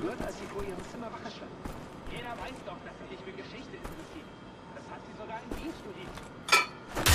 gehört, als sie vor ihrem Zimmer wache stand. Jeder weiß doch, dass sie sich für Geschichte interessiert. Das hat sie sogar in Wien studiert.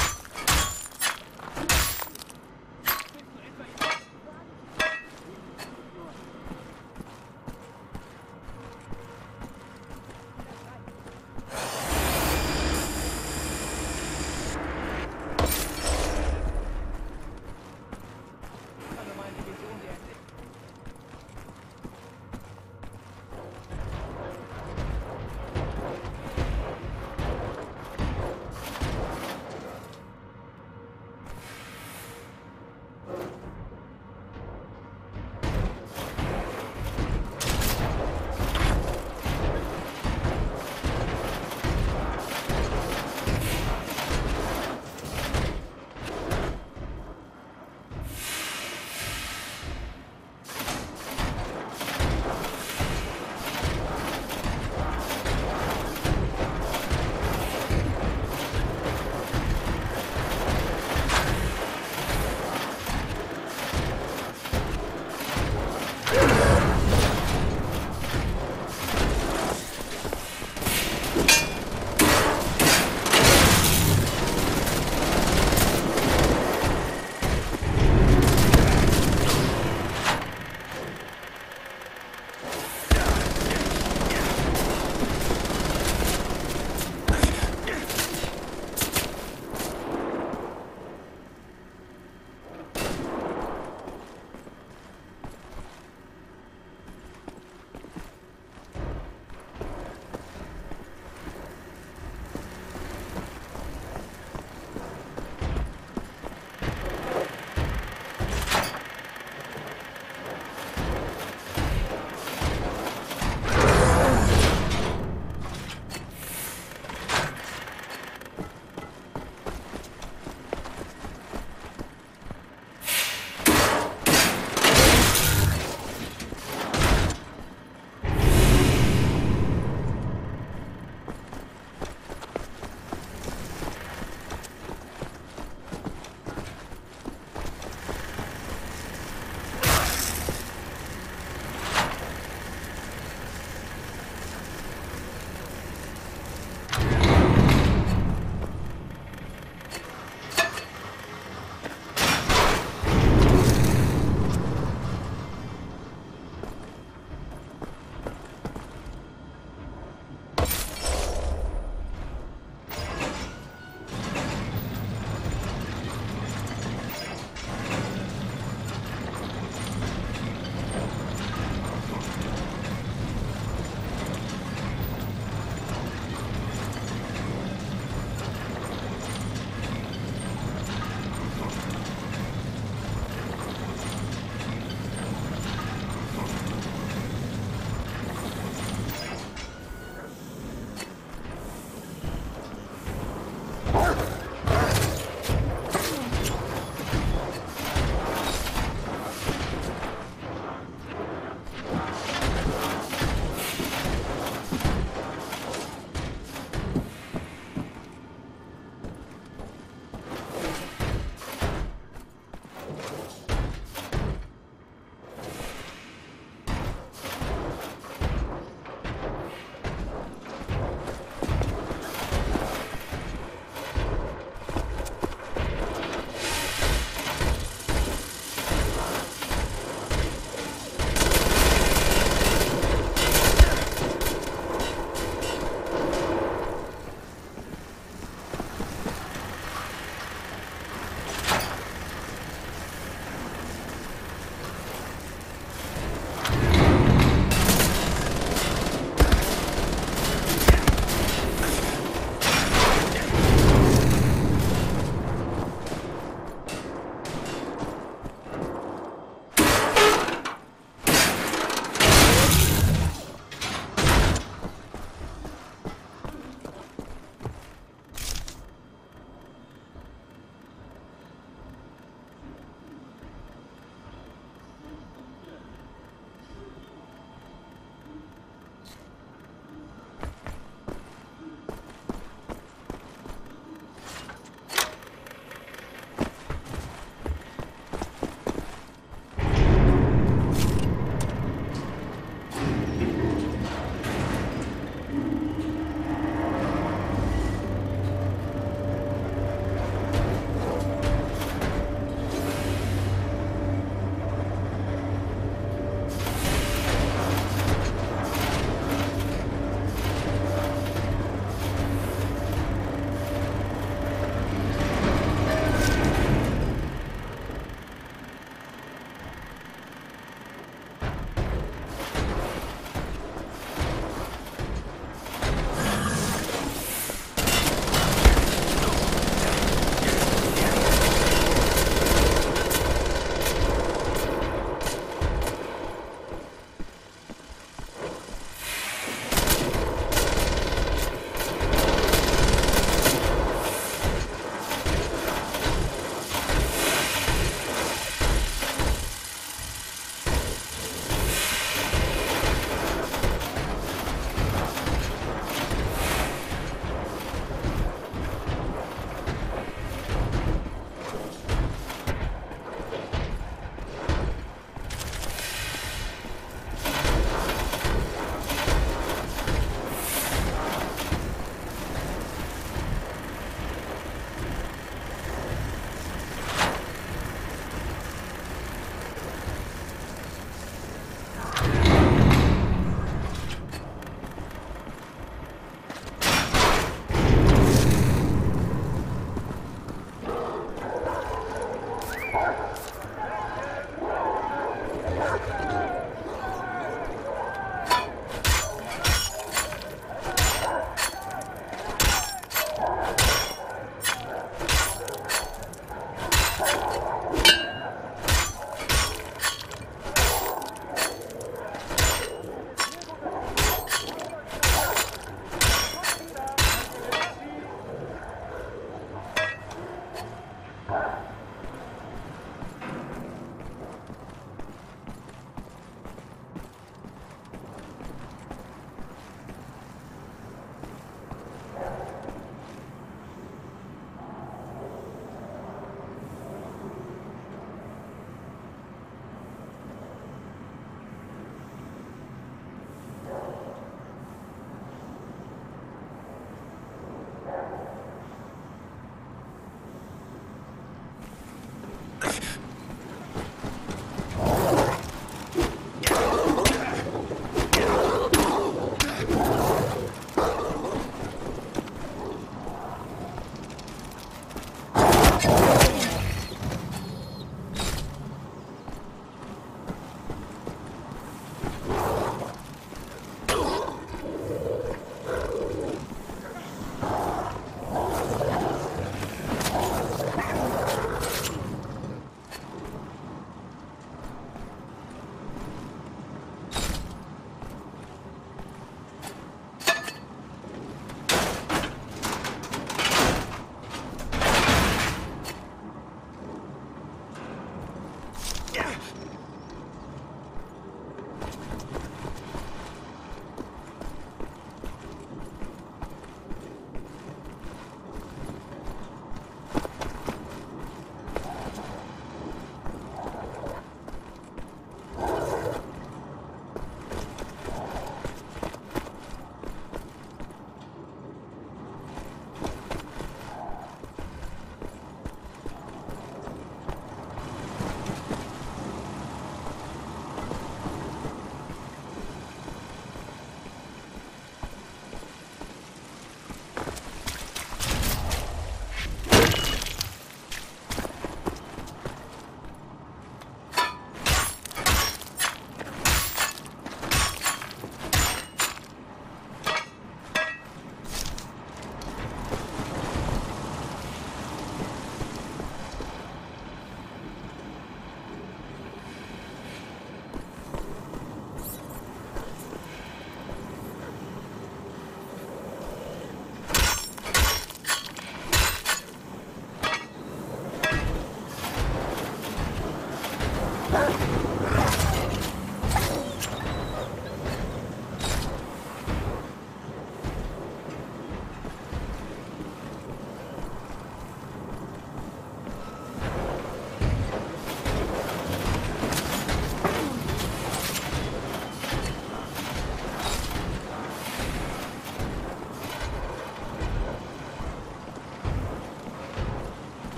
Huh?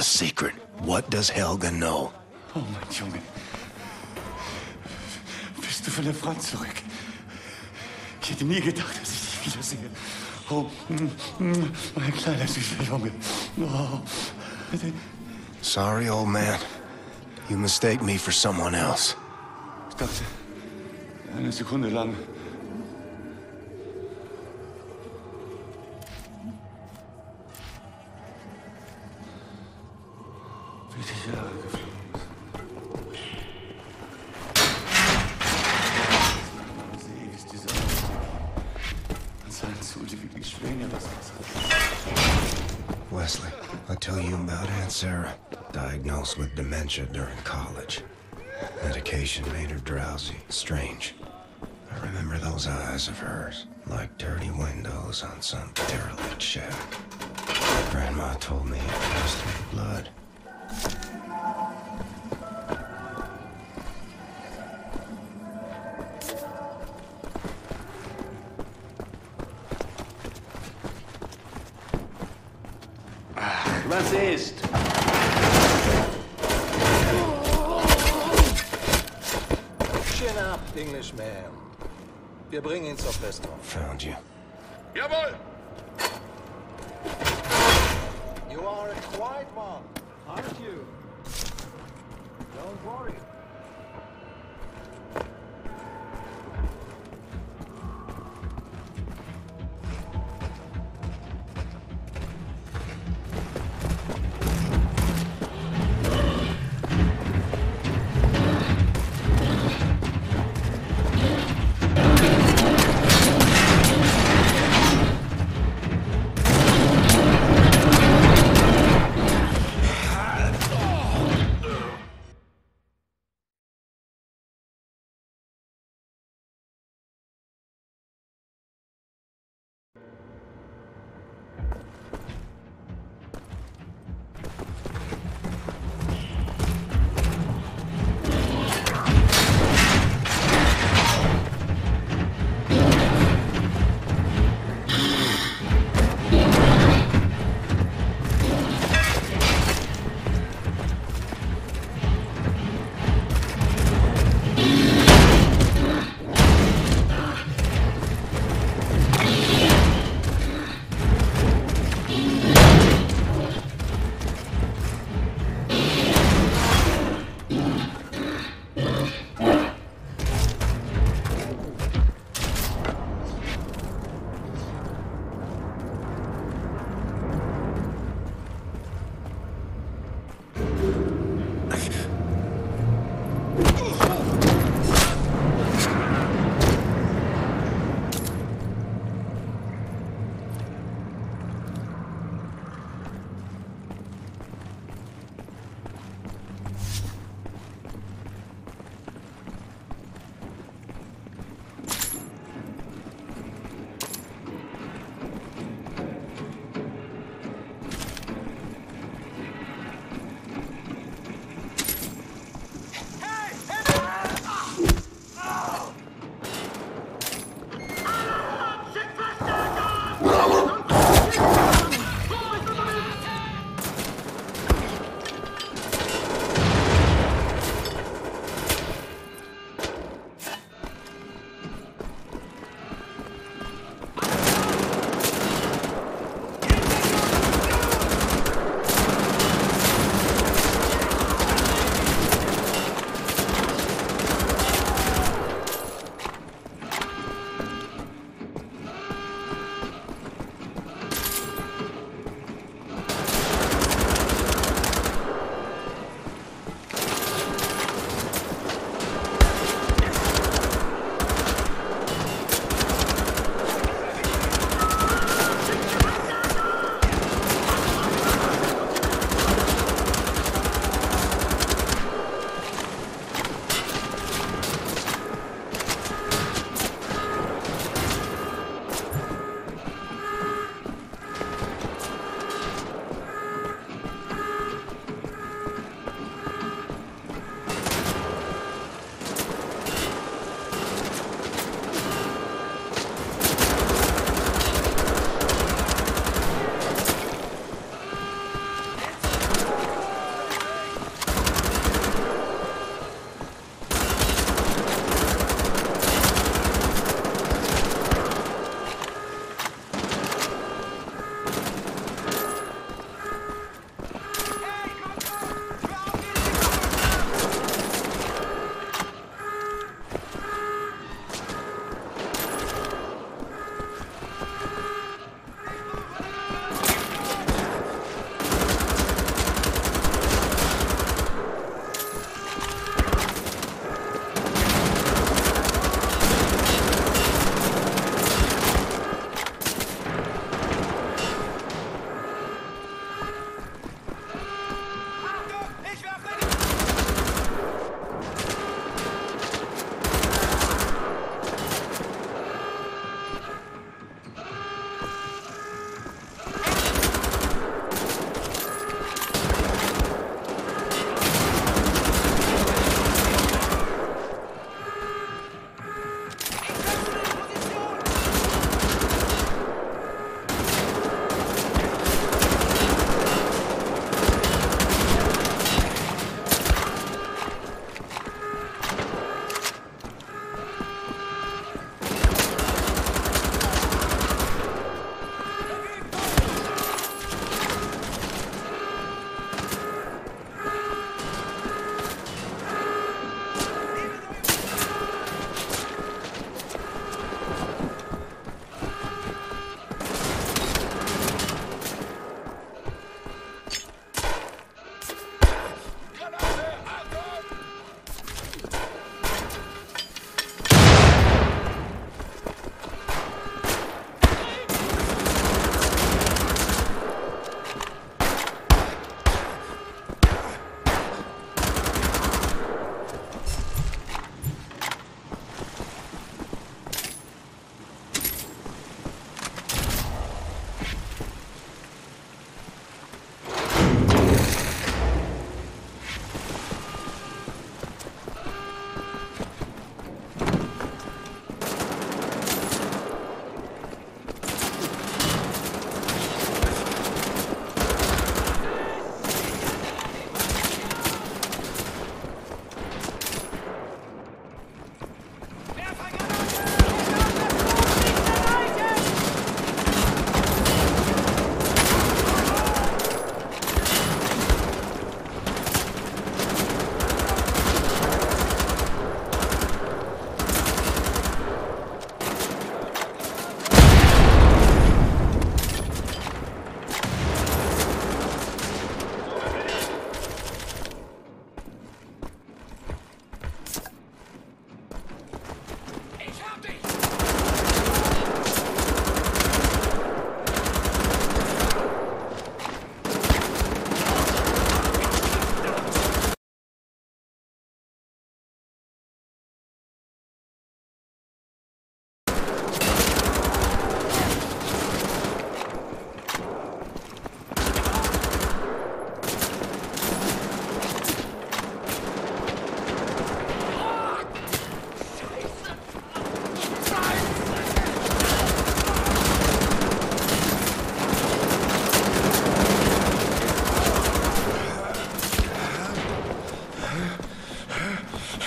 The secret. What does Helga know? Oh mein Junge. Bist du von der Front zurück? Ich hätte nie gedacht, dass ich dich wiedersehe. Oh, mein kleiner süßer Junge. Oh. Sorry, old man. You mistake me for someone else. Ich dachte, eine Sekunde lang. Wie die Jahre geflogen sind. See ist dieser. Wesley, I tell you about Aunt Sarah. Diagnosed with dementia during college. Medication made her drowsy. Strange. I remember those eyes of hers, like dirty windows on some derelict shack. Grandma told me it passed through blood. Wir bringen ihn zur Festung. Found you.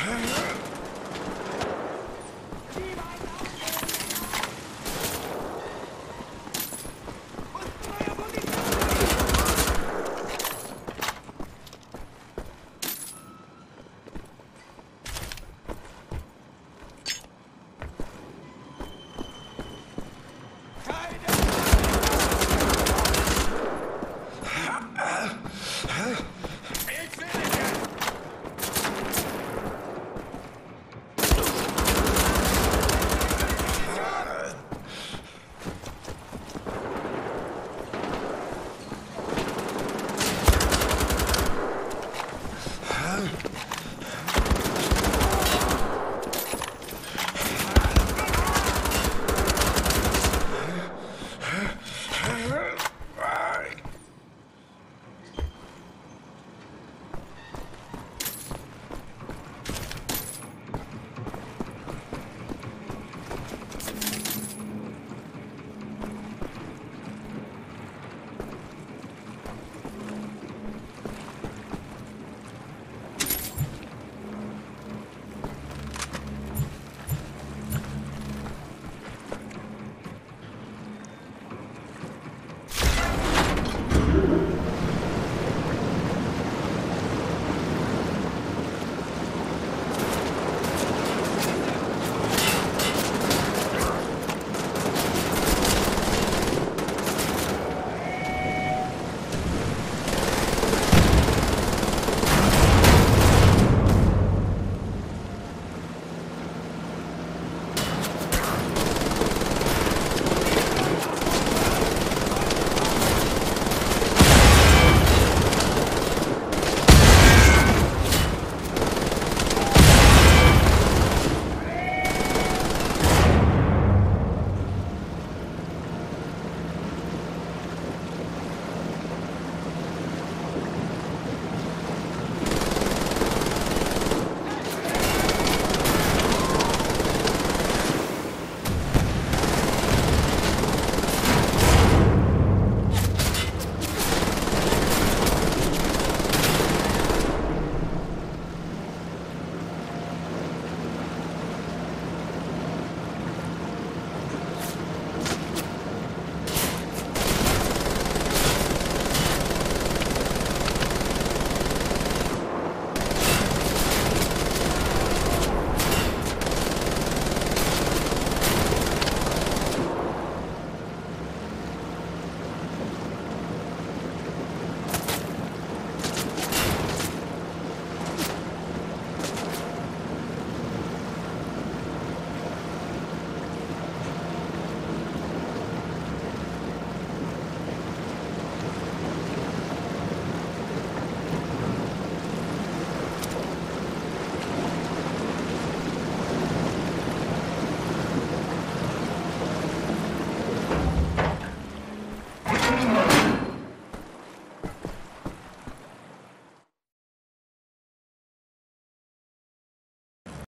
Huh? hurt